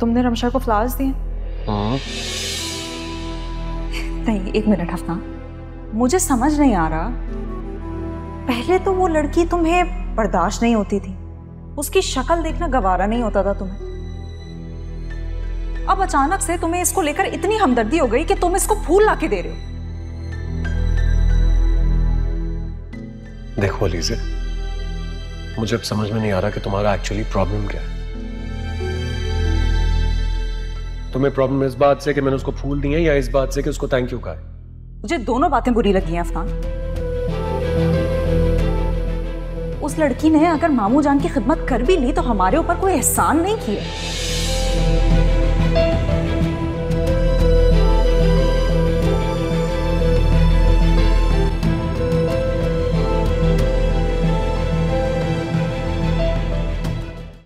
तुमने रमशा को फ्लावर्स दिए? हाँ। नहीं एक मिनट हफ़्ता मुझे समझ नहीं आ रहा। पहले तो वो लड़की तुम्हें बर्दाश्त नहीं होती थी। उसकी शक्ल देखना गवारा नहीं होता था तुम्हें। अब अचानक से तुम्हें इसको लेकर इतनी हमदर्दी हो गई कि तुम इसको फूल लाके दे रहे हो। देखो अलीजे मुझे अब समझ में नहीं आ रहा कि तुम्हारा एक्चुअली प्रॉब्लम क्या है। तुम्हें प्रॉब्लम इस बात से कि मैंने उसको फूल दिए या इस बात से कि उसको थैंक यू कहा मुझे दोनों बातें बुरी लगी हैं अफगान उस लड़की ने अगर मामू जान की खिदमत कर भी ली तो हमारे ऊपर कोई एहसान नहीं किया।